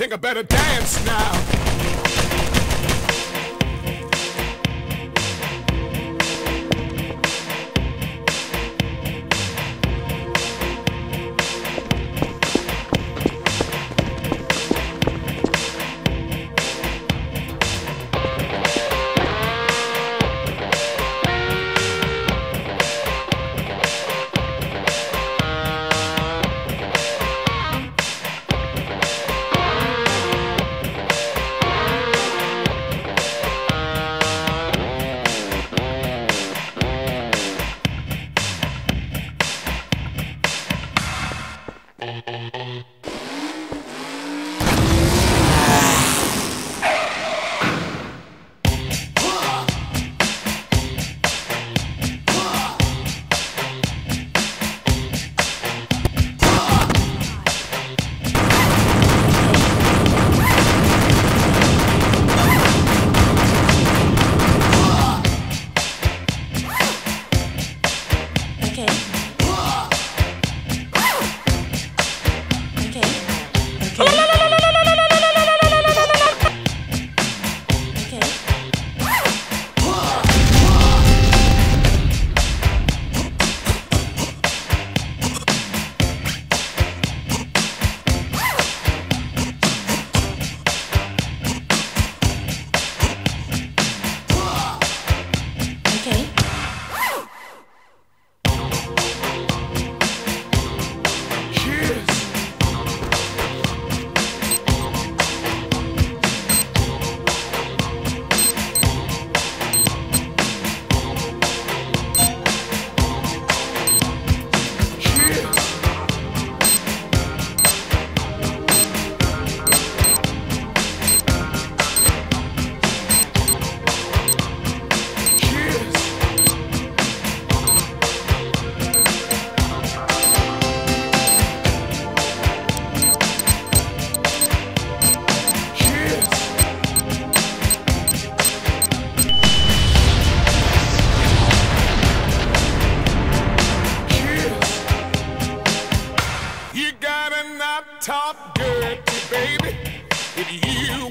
Think I better dance now. Talk dirty, baby, if you.